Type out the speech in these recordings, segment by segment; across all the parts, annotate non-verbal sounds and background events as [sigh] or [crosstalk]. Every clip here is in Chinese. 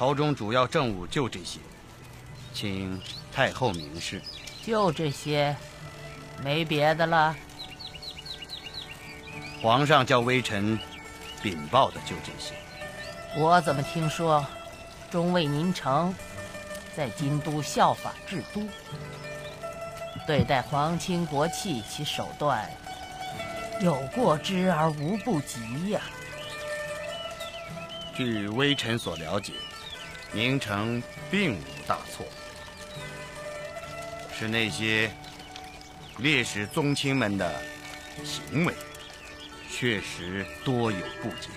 朝中主要政务就这些，请太后明示。就这些，没别的了。皇上叫微臣禀报的就这些。我怎么听说，中尉宁城在京都效法治都，对待皇亲国戚其手段有过之而无不及呀。据微臣所了解，宁城并无大错，是那些烈士宗亲们的行为，确实多有不解。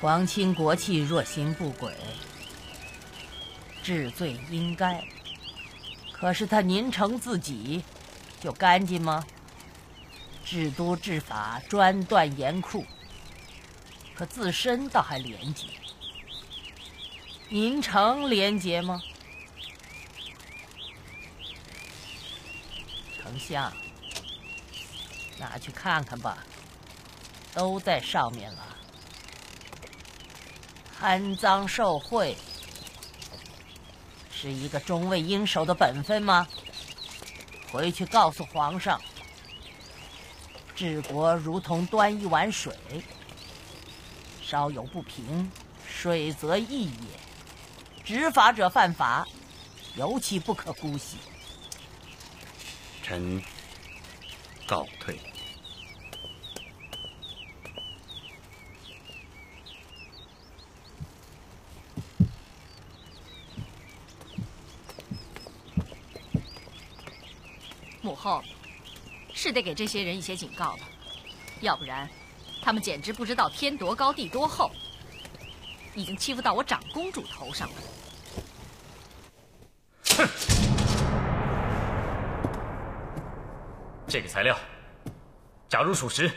皇亲国戚若行不轨，治罪应该。可是他宁城自己就干净吗？治都治法专断严酷，可自身倒还廉洁。宁城廉洁吗？丞相，拿去看看吧，都在上面了。贪赃受贿是一个中尉应守的本分吗？回去告诉皇上，治国如同端一碗水，稍有不平，水则溢也。执法者犯法，尤其不可姑息。臣告退。母后，是得给这些人一些警告了，要不然，他们简直不知道天多高地多厚，已经欺负到我长公主头上了。哼！这个材料，假如属实，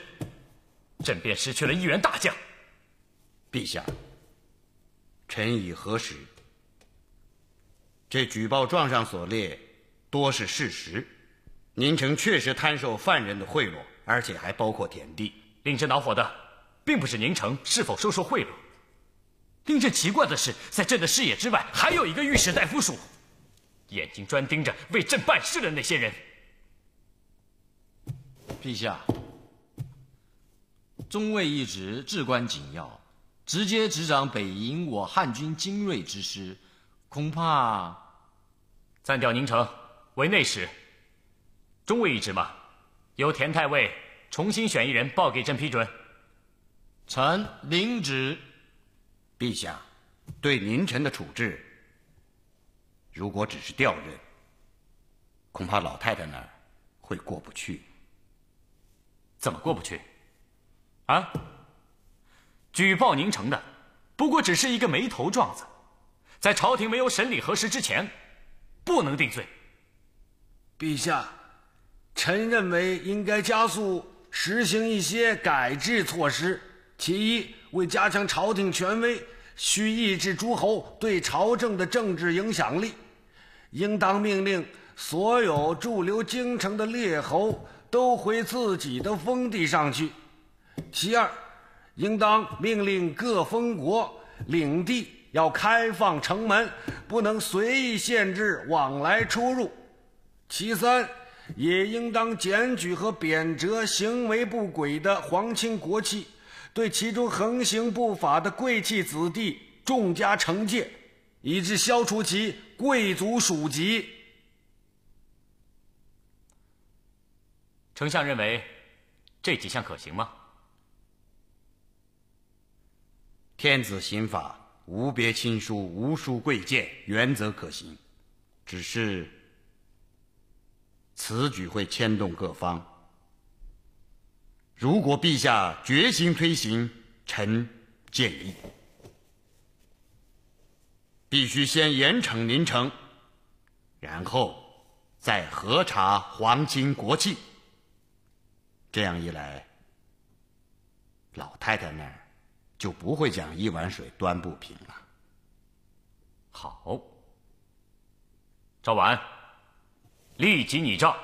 朕便失去了一员大将。陛下，臣已核实，这举报状上所列多是事实。宁城确实贪受犯人的贿赂，而且还包括田地。令朕恼火的，并不是宁城是否收受贿赂。令朕奇怪的是，在朕的视野之外，还有一个御史大夫属，眼睛专盯着为朕办事的那些人。陛下，中尉一职至关紧要，直接执掌北营我汉军精锐之师，恐怕暂调宁城为内史。中尉一职嘛，由田太尉重新选一人报给朕批准。臣领旨。陛下，对宁臣的处置，如果只是调任，恐怕老太太那儿会过不去。怎么过不去？啊？举报宁城的，不过只是一个眉头状子，在朝廷没有审理核实之前，不能定罪。陛下。臣认为应该加速实行一些改制措施。其一，为加强朝廷权威，需抑制诸侯对朝政的政治影响力，应当命令所有驻留京城的列侯都回自己的封地上去。其二，应当命令各封国领地要开放城门，不能随意限制往来出入。其三。也应当检举和贬谪行为不轨的皇亲国戚，对其中横行不法的贵戚子弟重加惩戒，以致消除其贵族属籍。丞相认为这几项可行吗？天子刑法无别亲疏、无疏贵贱，原则可行，只是。此举会牵动各方。如果陛下决心推行，臣建议必须先严惩宁城，然后再核查皇亲国戚。这样一来，老太太那儿就不会将一碗水端不平了。好，赵婉。立即拟诏，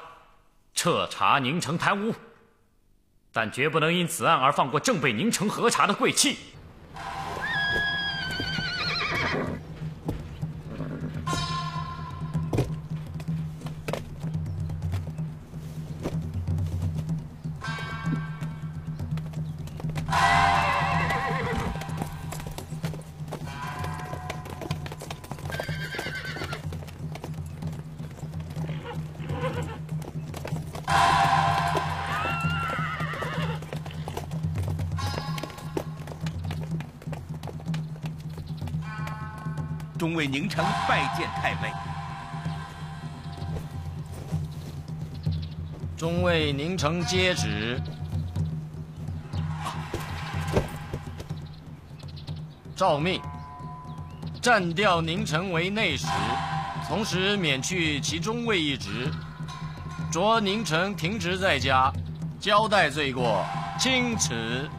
彻查宁城贪污，但绝不能因此案而放过正被宁城核查的贵戚。中尉宁城拜见太尉。中尉宁城接旨。诏命：暂调宁城为内史，同时免去其中尉一职，着宁城停职在家，交代罪过，钦此。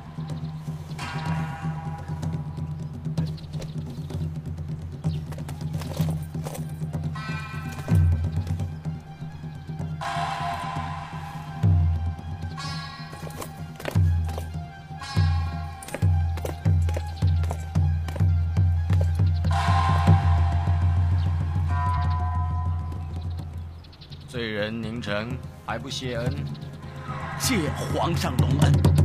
谢恩？谢皇上隆恩。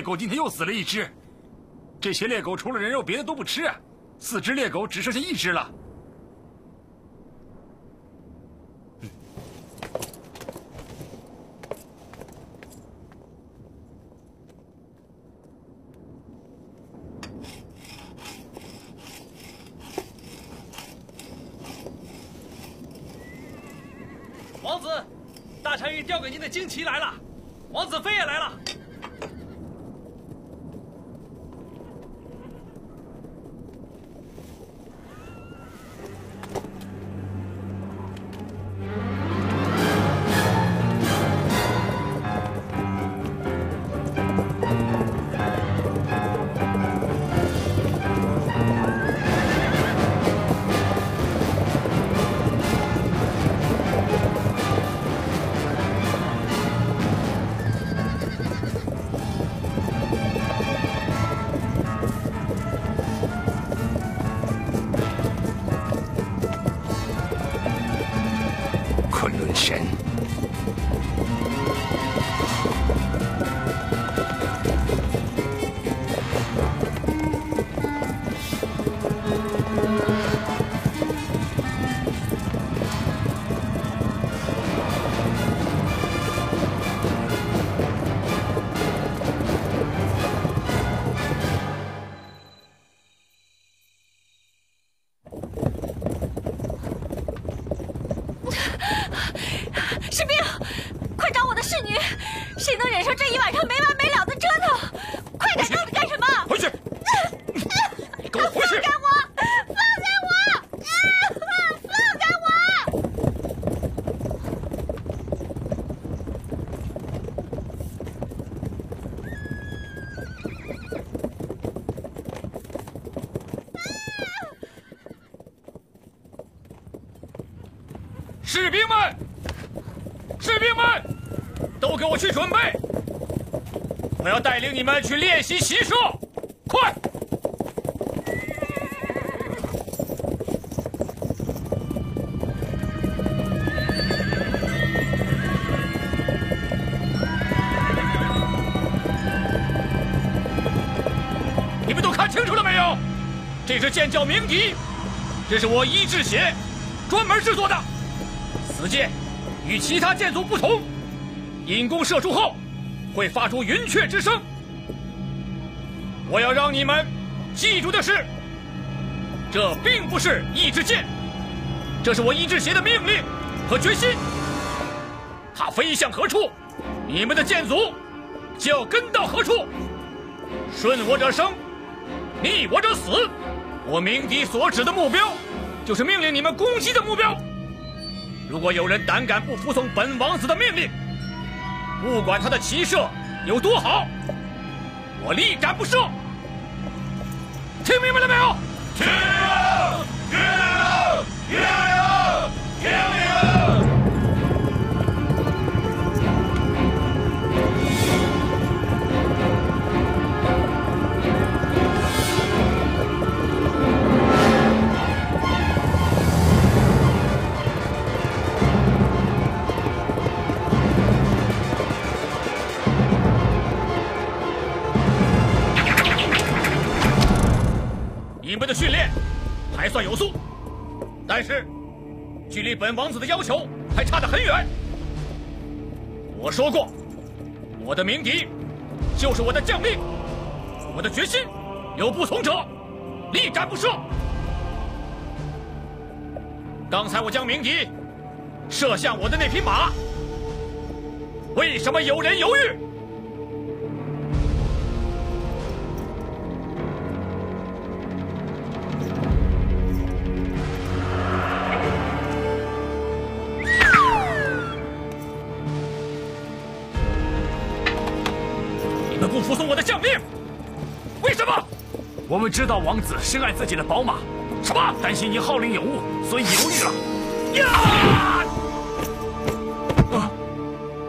猎狗今天又死了一只。这些猎狗除了人肉，别的都不吃。四只猎狗只剩下一只了。士兵们，士兵们，都给我去准备！我要带领你们去练习骑射，快！你们都看清楚了没有？这支箭叫鸣笛，这是我一制血专门制作的。此箭与其他箭族不同，引弓射出后会发出云雀之声。我要让你们记住的是，这并不是一支箭，这是我一支邪的命令和决心。它飞向何处，你们的箭族就要跟到何处。顺我者生，逆我者死。我鸣笛所指的目标，就是命令你们攻击的目标。如果有人胆敢不服从本王子的命令，不管他的骑射有多好，我力斩不赦。听明白了没有？听明白了，听明白了，听了，听了。但是距离本王子的要求还差得很远。我说过，我的鸣笛就是我的将令，我的决心有不从者，力斩不赦。刚才我将鸣笛射向我的那匹马，为什么有人犹豫？知道王子深爱自己的宝马，什么？担心你号令有误，所以犹豫了。呀！啊！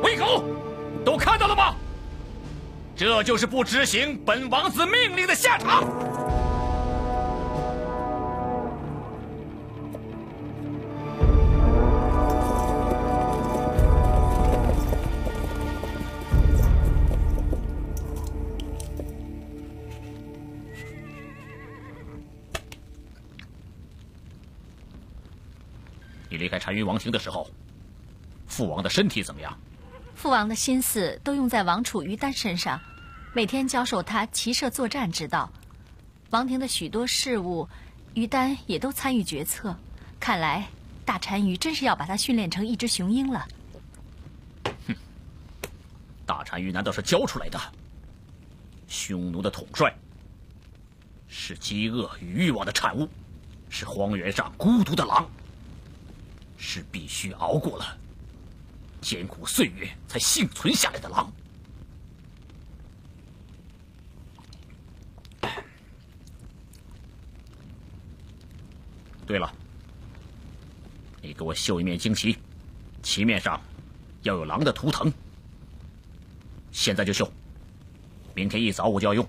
喂狗，都看到了吗？这就是不执行本王子命令的下场。单于王庭的时候，父王的身体怎么样？父王的心思都用在王储于丹身上，每天教授他骑射作战之道。王庭的许多事务，于丹也都参与决策。看来大单于真是要把他训练成一只雄鹰了。哼大单于难道是教出来的？匈奴的统帅是饥饿与欲望的产物，是荒原上孤独的狼，是必须熬过了艰苦岁月才幸存下来的狼。对了，你给我绣一面旌旗，旗面上要有狼的图腾。现在就绣，明天一早我就要用。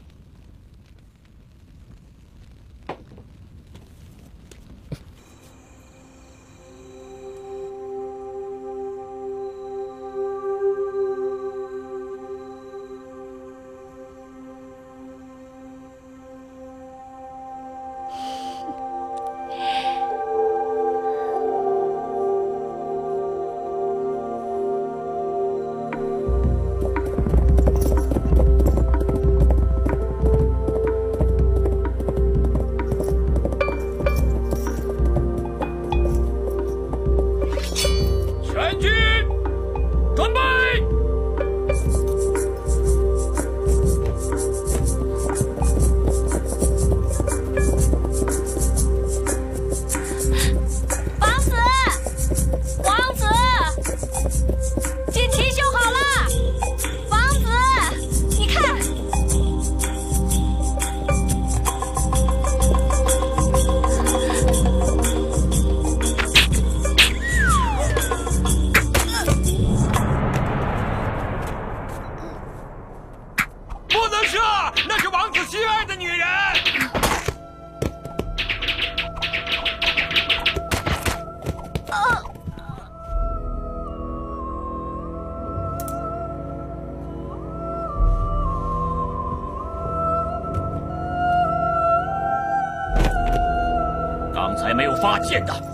没有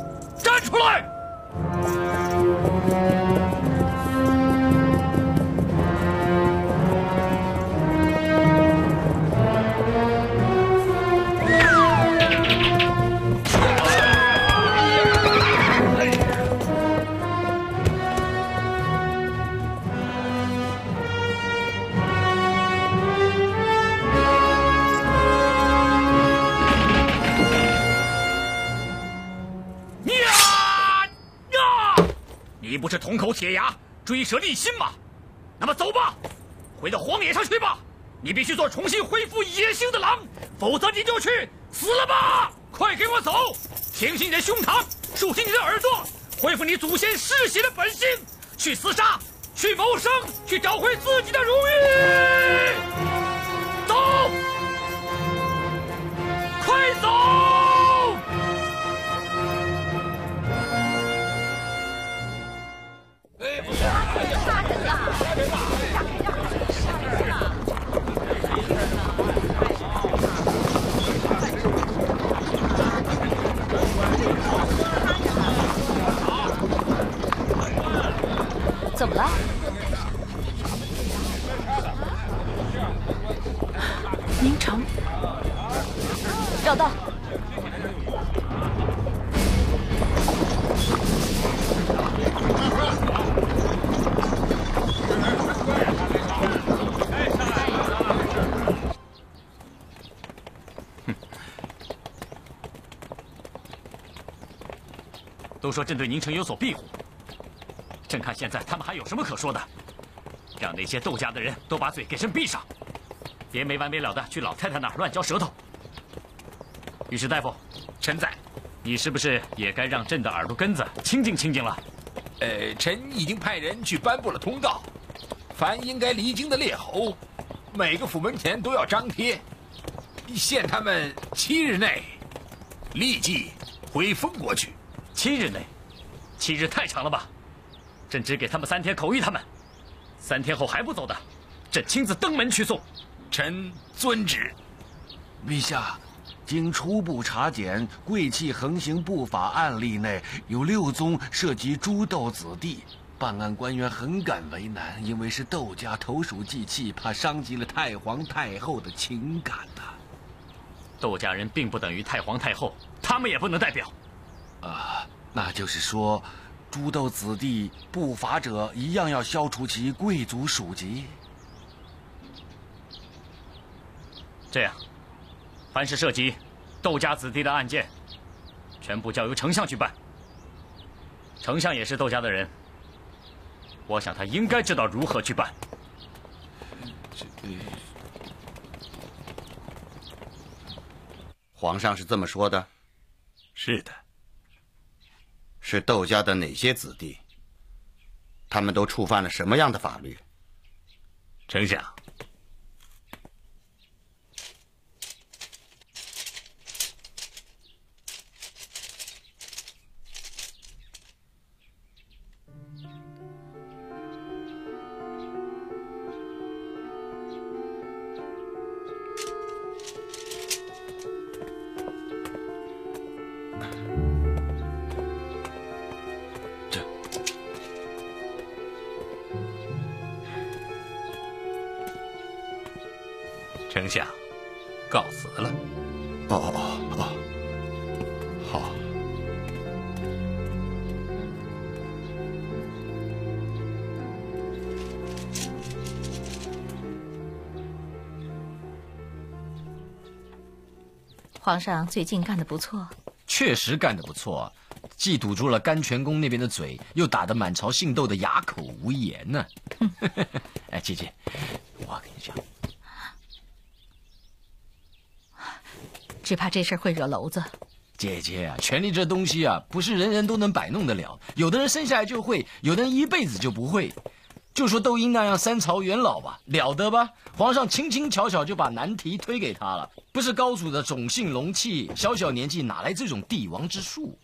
舍利心吗？那么走吧，回到荒野上去吧。你必须做重新恢复野性的狼，否则你就去死了吧！快给我走！挺起你的胸膛，竖起你的耳朵，恢复你祖先嗜血的本性，去厮杀，去谋生，去找回自己的荣誉。走，快走！都说朕对宁城有所庇护，朕看现在他们还有什么可说的？让那些窦家的人都把嘴给朕闭上，别没完没了的去老太太那儿乱嚼舌头。御史大夫，臣在，你是不是也该让朕的耳朵根子清静清静了？呃，臣已经派人去颁布了通告，凡应该离京的列侯，每个府门前都要张贴，限他们七日内立即回封国去。七日内，七日太长了吧？朕只给他们三天口谕他们，三天后还不走的，朕亲自登门去送。臣遵旨。陛下，经初步查检，贵戚横行不法案例内有六宗涉及朱窦子弟，办案官员很感为难，因为是窦家投鼠忌器，怕伤及了太皇太后的情感呐。窦家人并不等于太皇太后，他们也不能代表。啊，那就是说，朱窦子弟不法者一样要消除其贵族属籍。这样，凡是涉及窦家子弟的案件，全部交由丞相去办。丞相也是窦家的人，我想他应该知道如何去办。皇上是这么说的。是的。是窦家的哪些子弟？他们都触犯了什么样的法律？丞相。丞相，告辞了。哦哦哦，好。皇上最近干得不错，确实干得不错，既堵住了甘泉宫那边的嘴，又打得满朝姓窦的哑口无言呢。[laughs] 哎，姐姐，我跟你讲。只怕这事儿会惹娄子。姐姐啊，权力这东西啊，不是人人都能摆弄得了。有的人生下来就会，有的人一辈子就不会。就说窦婴那样三朝元老吧，了得吧？皇上轻轻巧巧就把难题推给他了。不是高祖的种姓龙气，小小年纪哪来这种帝王之术？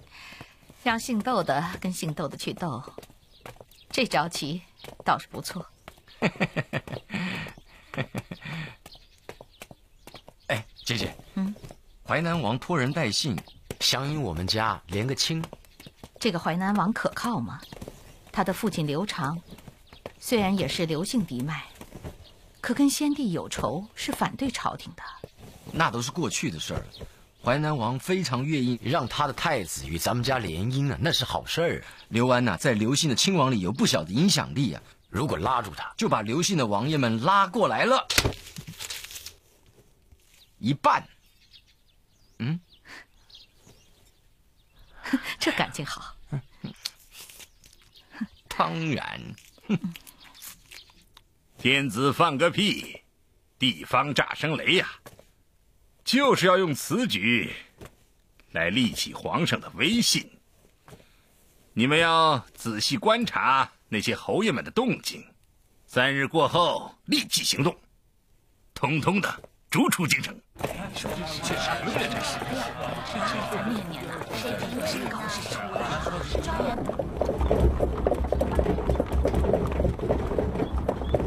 [laughs] 让姓窦的跟姓窦的去斗，这招棋倒是不错。[laughs] [laughs] 哎，姐姐。嗯，淮南王托人带信，想引我们家连个亲。这个淮南王可靠吗？他的父亲刘长，虽然也是刘姓嫡脉，可跟先帝有仇，是反对朝廷的。那都是过去的事儿。淮南王非常愿意让他的太子与咱们家联姻啊，那是好事儿。刘安呐，在刘姓的亲王里有不小的影响力啊。如果拉住他，就把刘姓的王爷们拉过来了，一半。嗯，[laughs] 这感情好。当然，天子放个屁，地方炸声雷呀，就是要用此举来立起皇上的威信。你们要仔细观察那些侯爷们的动静，三日过后立即行动，通通的逐出京城。说这是什么呀？这是念念呐，谁有谁高谁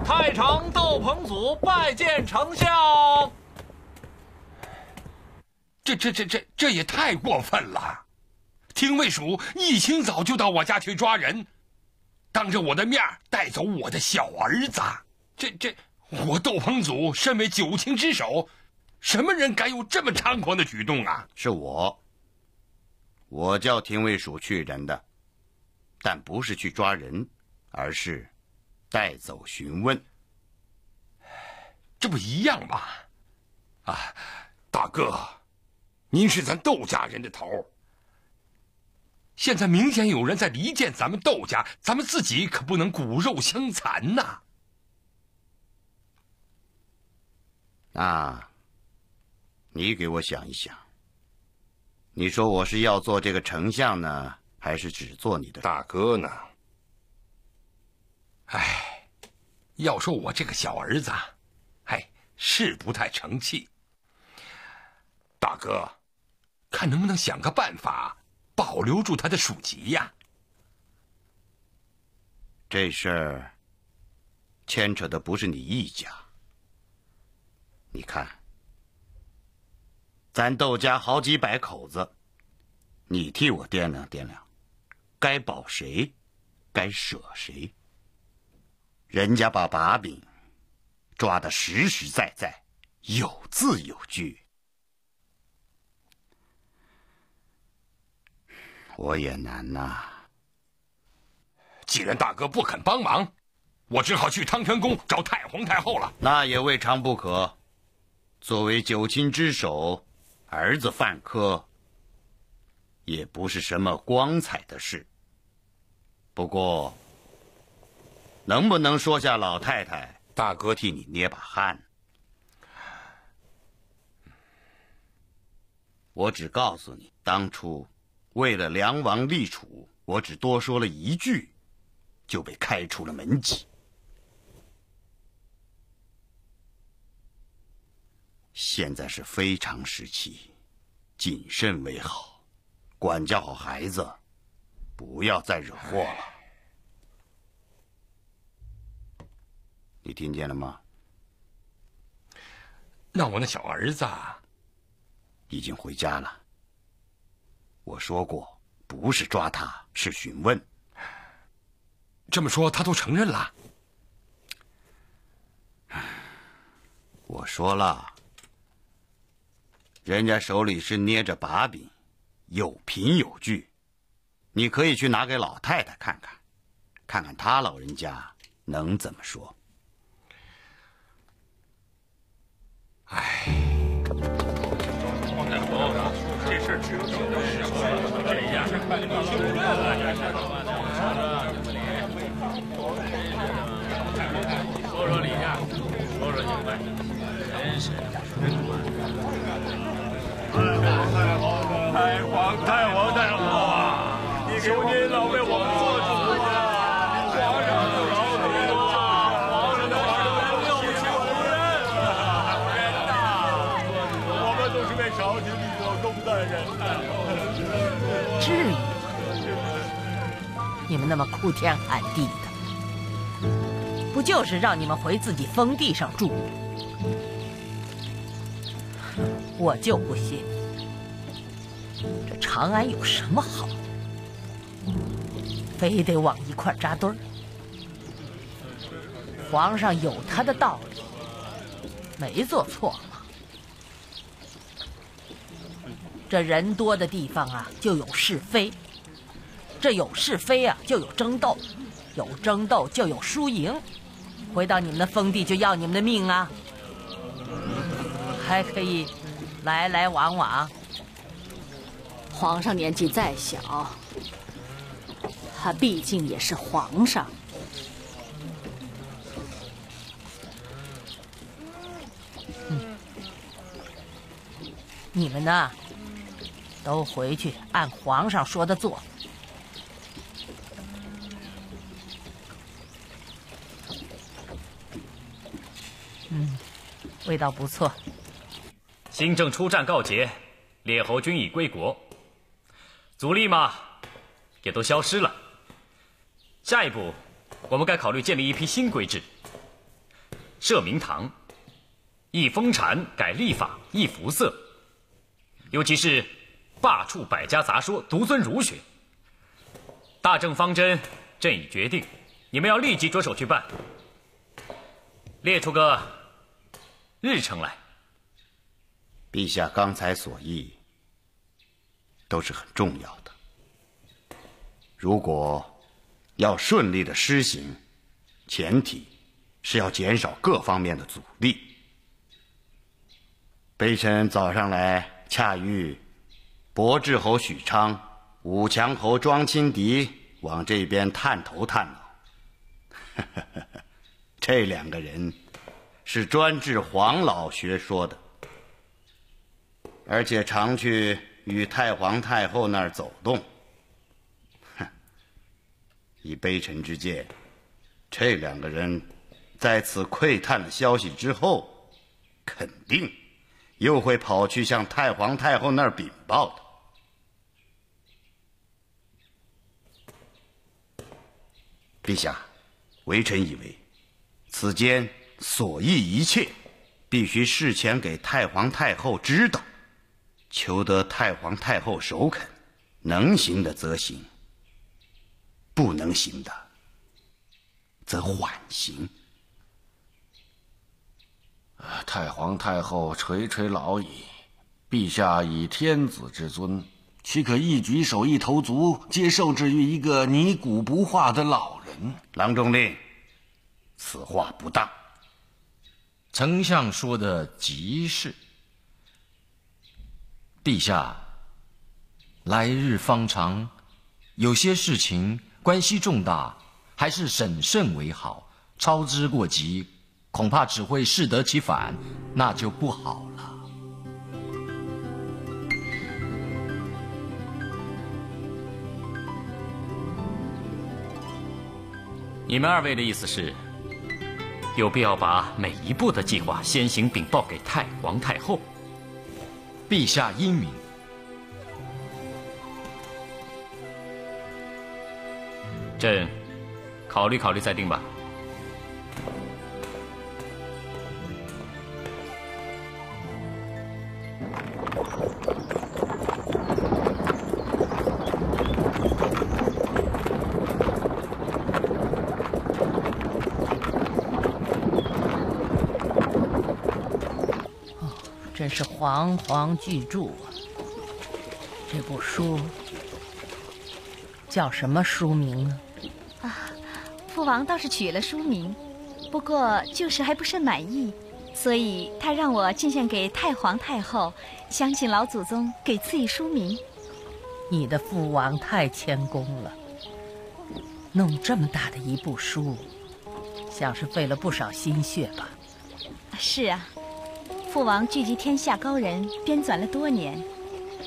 太常窦彭祖拜见丞相。这这这这这也太过分了！廷尉署一清早就到我家去抓人，当着我的面带走我的小儿子，这这，我窦鹏祖身为九卿之首，什么人敢有这么猖狂的举动啊？是我，我叫廷尉署去人的，但不是去抓人，而是带走询问。这不一样吗？啊，大哥，您是咱窦家人的头。现在明显有人在离间咱们窦家，咱们自己可不能骨肉相残呐！啊，你给我想一想，你说我是要做这个丞相呢，还是只做你的大哥呢？哎，要说我这个小儿子，哎，是不太成器。大哥，看能不能想个办法。保留住他的属籍呀！这事儿牵扯的不是你一家。你看，咱窦家好几百口子，你替我掂量掂量，该保谁，该舍谁。人家把把柄抓得实实在在，有字有据。我也难呐。既然大哥不肯帮忙，我只好去汤泉宫找太皇太后了。那也未尝不可。作为九卿之首，儿子犯科，也不是什么光彩的事。不过，能不能说下老太太，大哥替你捏把汗？我只告诉你，当初。为了梁王立储，我只多说了一句，就被开除了门籍。现在是非常时期，谨慎为好，管教好孩子，不要再惹祸了。你听见了吗？那我那小儿子已经回家了。我说过，不是抓他，是询问。这么说，他都承认了。我说了，人家手里是捏着把柄，有凭有据，你可以去拿给老太太看看，看看他老人家能怎么说。哎。这事儿只有说说李家，说说你们，真是太皇太皇太皇！求您老为我们做主啊！皇上的老祖啊！皇上的儿子六亲不认啊！我们都是为朝廷立过功的人。至于你们那么哭天喊地的，不就是让你们回自己封地上住？我就不信这长安有什么好，非得往一块扎堆儿。皇上有他的道理，没做错。这人多的地方啊，就有是非；这有是非啊，就有争斗；有争斗就有输赢。回到你们的封地，就要你们的命啊！还可以来来往往。皇上年纪再小，他毕竟也是皇上。你们呢？都回去按皇上说的做。嗯，味道不错。新政出战告捷，列侯均已归国，阻力嘛也都消失了。下一步，我们该考虑建立一批新规制，设明堂，易封禅改历法，易服色，尤其是。罢黜百家杂说，独尊儒学。大政方针，朕已决定，你们要立即着手去办，列出个日程来。陛下刚才所议都是很重要的。如果要顺利的施行，前提是要减少各方面的阻力。微臣早上来，恰遇博志侯许昌、武强侯庄钦迪往这边探头探脑。[laughs] 这两个人是专治黄老学说的，而且常去与太皇太后那儿走动。哼，以卑臣之见，这两个人在此窥探了消息之后，肯定。又会跑去向太皇太后那儿禀报的。陛下，微臣以为，此间所议一切，必须事前给太皇太后知道，求得太皇太后首肯，能行的则行，不能行的，则缓行。太皇太后垂垂老矣，陛下以天子之尊，岂可一举手一投足皆受制于一个泥古不化的老人？郎中令，此话不当。丞相说的极是。陛下，来日方长，有些事情关系重大，还是审慎为好。操之过急。恐怕只会适得其反，那就不好了。你们二位的意思是，有必要把每一步的计划先行禀报给太皇太后？陛下英明，朕考虑考虑再定吧。煌煌巨著啊！这部书叫什么书名呢？啊，父王倒是取了书名，不过就是还不甚满意，所以他让我进献给太皇太后，想请老祖宗给赐一书名。你的父王太谦恭了，弄这么大的一部书，像是费了不少心血吧？是啊。父王聚集天下高人，编纂了多年，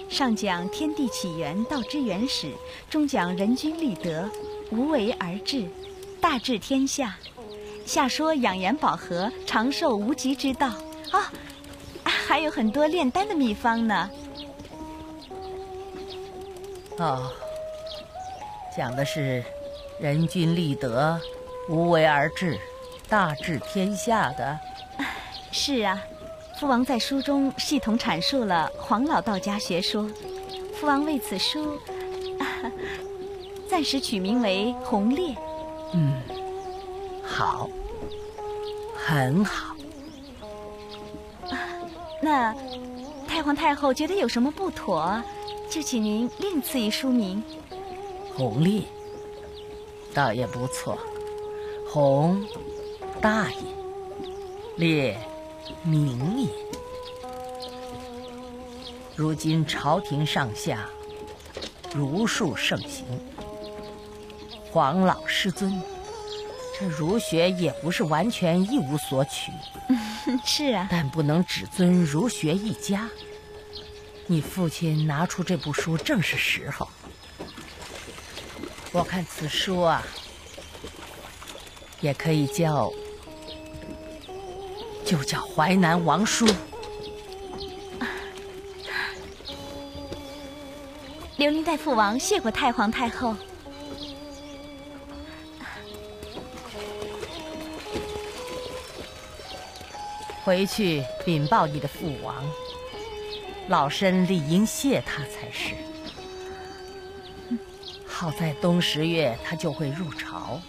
上讲天地起源，道之原始；中讲人君立德，无为而治，大治天下；下说养颜保和，长寿无极之道。啊，还有很多炼丹的秘方呢。哦，讲的是人君立德，无为而治，大治天下的。是啊。父王在书中系统阐述了黄老道家学说，父王为此书暂时取名为《红烈》。嗯，好，很好。那太皇太后觉得有什么不妥，就请您另赐一书名。红烈，倒也不错。红，大也；烈。名也。如今朝廷上下儒术盛行，黄老师尊，这儒学也不是完全一无所取。[laughs] 是啊，但不能只尊儒学一家。你父亲拿出这部书正是时候。我看此书啊，也可以叫。就叫淮南王叔。刘林代父王谢过太皇太后。回去禀报你的父王，老身理应谢他才是。好在冬十月他就会入朝，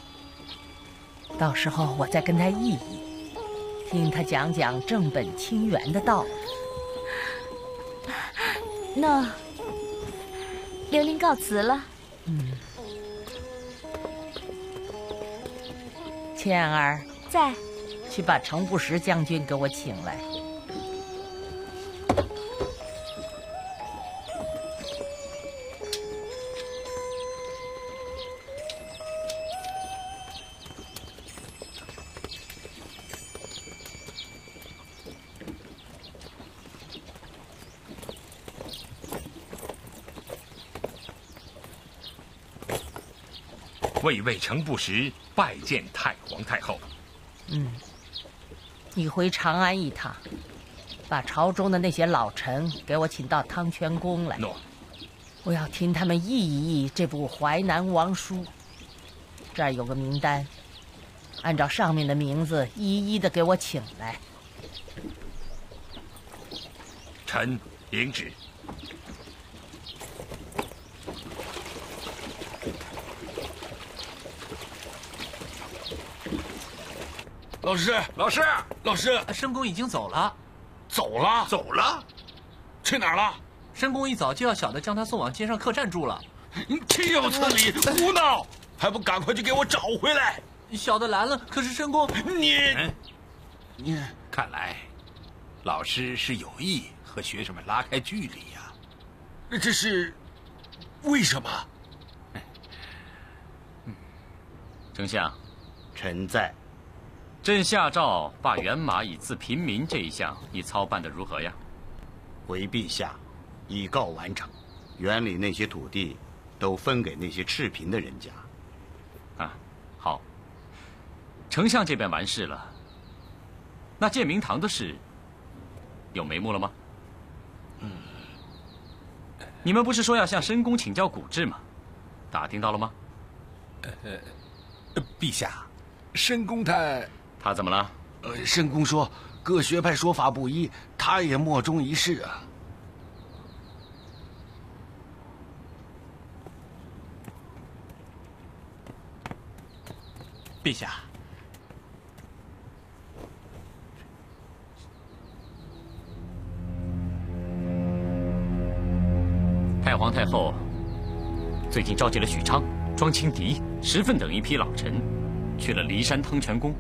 到时候我再跟他议议，听他讲讲正本清源的道理。那刘玲告辞了。嗯，倩儿在，去把程不识将军给我请来。魏魏程不时拜见太皇太后。嗯，你回长安一趟，把朝中的那些老臣给我请到汤泉宫来。诺。我要听他们议一议这部《淮南王书》，这儿有个名单，按照上面的名字一一的给我请来。臣领旨。老师，老师，老师，申公已经走了，走了，走了，去哪儿了？申公一早就要小的将他送往街上客栈住了。你岂有此理！胡闹，还不赶快去给我找回来！小的来了，可是申公，你，你，看来，老师是有意和学生们拉开距离呀。这是为什么？丞相，臣在。朕下诏罢元马以自平民这一项，你操办的如何呀？回陛下，已告完成。园里那些土地，都分给那些赤贫的人家。啊，好。丞相这边完事了。那建明堂的事，有眉目了吗？嗯。你们不是说要向申公请教古制吗？打听到了吗？呃，陛下，申公他。他怎么了？呃，申公说各学派说法不一，他也莫衷一是啊。陛下，太皇太后最近召集了许昌、庄清敌、石奋等一批老臣，去了骊山汤泉宫。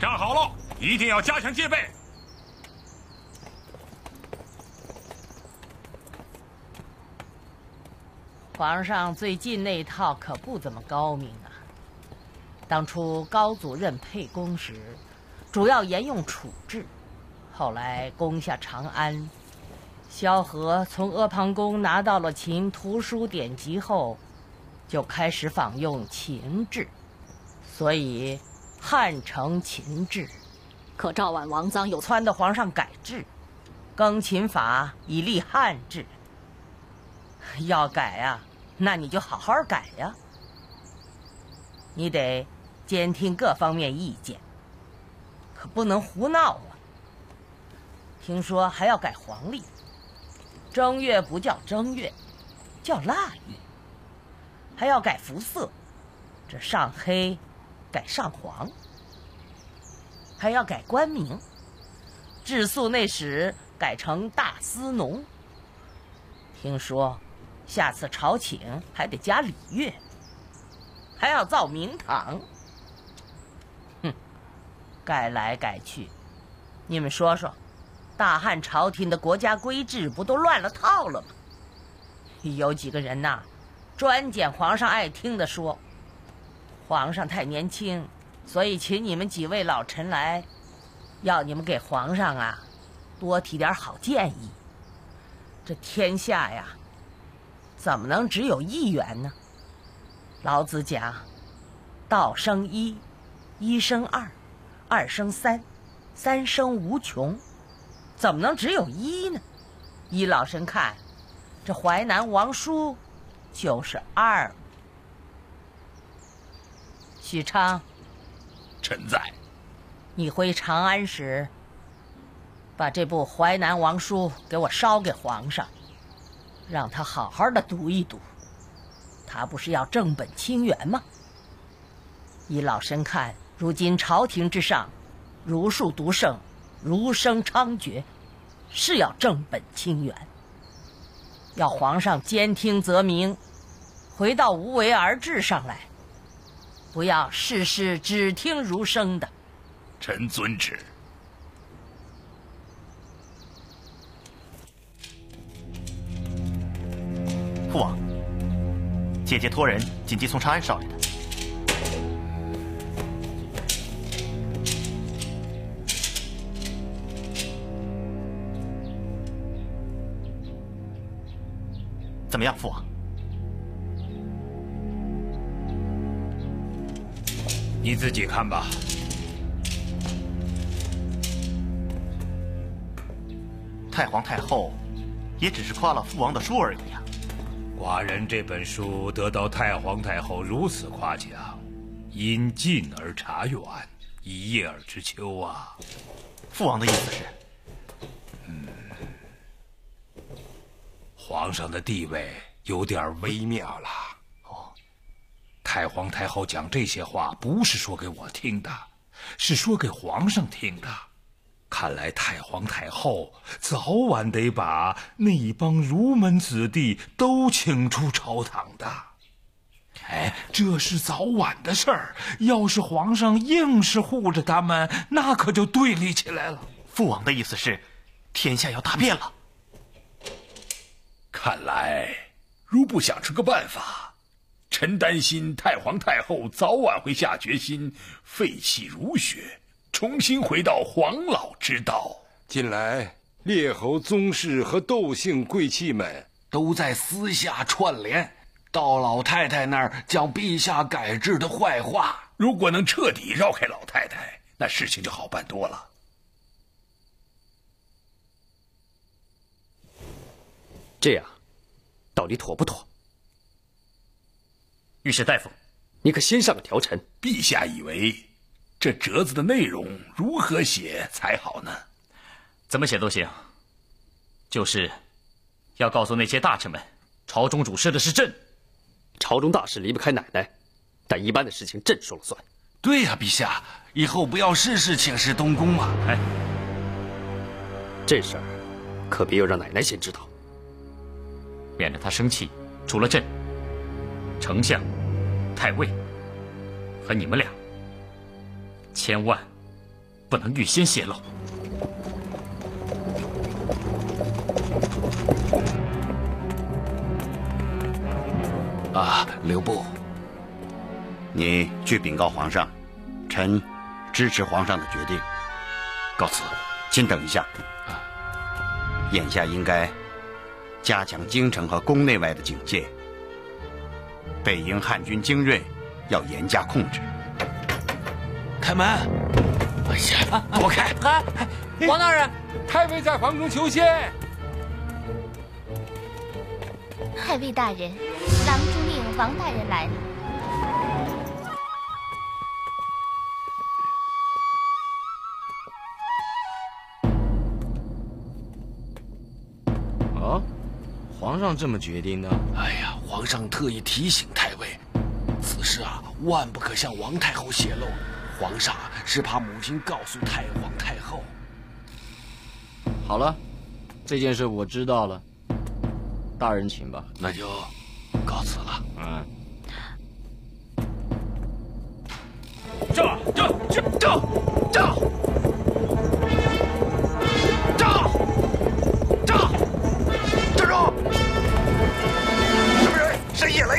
站好了，一定要加强戒备。皇上最近那套可不怎么高明啊。当初高祖任沛公时，主要沿用处置；后来攻下长安，萧何从阿房宫拿到了秦图书典籍后，就开始仿用秦制，所以。汉承秦制，可赵婉王臧有撺掇皇上改制，更秦法以立汉制。要改呀，那你就好好改呀。你得监听各方面意见，可不能胡闹啊。听说还要改黄历，正月不叫正月，叫腊月。还要改服色，这上黑。改上皇，还要改官名，治粟内史改成大司农。听说下次朝请还得加礼乐，还要造明堂。哼，改来改去，你们说说，大汉朝廷的国家规制不都乱了套了吗？有几个人呐，专捡皇上爱听的说。皇上太年轻，所以请你们几位老臣来，要你们给皇上啊多提点好建议。这天下呀，怎么能只有一元呢？老子讲，道生一，一生二，二生三，三生无穷，怎么能只有一呢？依老臣看，这淮南王叔就是二。许昌，臣在。你回长安时，把这部《淮南王书》给我捎给皇上，让他好好的读一读。他不是要正本清源吗？依老身看，如今朝廷之上，儒术独盛，儒生猖獗，是要正本清源。要皇上兼听则明，回到无为而治上来，不要事事只听儒生的。臣遵旨。父王，姐姐托人紧急送长安少来的。怎么样，父王？你自己看吧。太皇太后也只是夸了父王的书而已呀。寡人这本书得到太皇太后如此夸奖，因近而察远，以叶而知秋啊。父王的意思是，嗯，皇上的地位有点微妙了。哦，太皇太后讲这些话不是说给我听的，是说给皇上听的。看来太皇太后早晚得把那帮儒门子弟都请出朝堂的。哎，这是早晚的事儿。要是皇上硬是护着他们，那可就对立起来了。父王的意思是，天下要大变了。看来，如不想出个办法，臣担心太皇太后早晚会下决心废弃儒学。重新回到黄老之道。近来，列侯宗室和窦姓贵戚们都在私下串联，到老太太那儿讲陛下改制的坏话。如果能彻底绕开老太太，那事情就好办多了。这样，到底妥不妥？御史大夫，你可先上个条陈。陛下以为。这折子的内容如何写才好呢？怎么写都行，就是要告诉那些大臣们，朝中主事的是朕。朝中大事离不开奶奶，但一般的事情朕说了算。对呀，陛下，以后不要事事请示东宫嘛。哎，这事儿可别又让奶奶先知道，免得她生气。除了朕、丞相、太尉和你们俩。千万不能预先泄露。啊，留步！你去禀告皇上，臣支持皇上的决定。告辞。请等一下。眼下应该加强京城和宫内外的警戒，北营汉军精锐要严加控制。开门！哎呀，躲开！王大人，太尉在房中求见。太尉大人，郎中令王大人来了。上这么决定的？哎呀，皇上特意提醒太尉，此事啊，万不可向王太后泄露。皇上是怕母亲告诉太皇太后。好了，这件事我知道了。大人请吧。那就告辞了。嗯。这这这这这这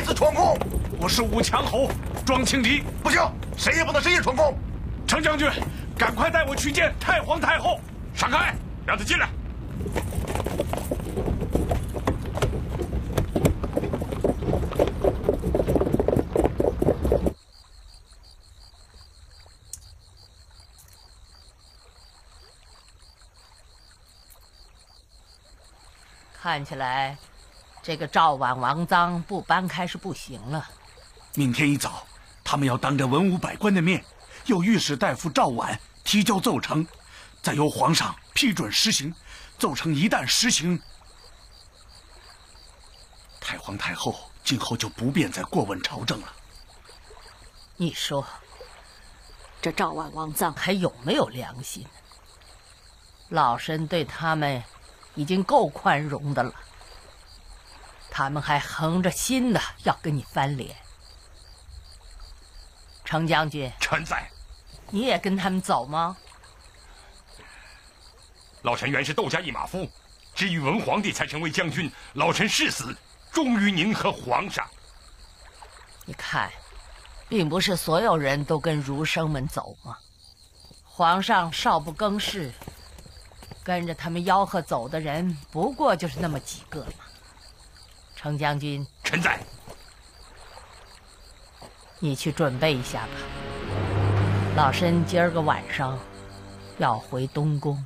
深夜来此闯宫？我是武强侯庄庆迪。不行。谁也不能深夜闯宫！程将军，赶快带我去见太皇太后！闪开，让他进来。看起来，这个赵婉、王臧不搬开是不行了。明天一早。他们要当着文武百官的面，由御史大夫赵婉提交奏呈，再由皇上批准实行。奏呈一旦实行，太皇太后今后就不便再过问朝政了。你说，这赵婉王臧还有没有良心？老身对他们已经够宽容的了，他们还横着心的要跟你翻脸。程将军，臣在。你也跟他们走吗？老臣原是窦家一马夫，至于文皇帝才成为将军。老臣誓死忠于您和皇上。你看，并不是所有人都跟儒生们走吗？皇上少不更事，跟着他们吆喝走的人，不过就是那么几个嘛。程将军，臣在。你去准备一下吧。老身今儿个晚上要回东宫。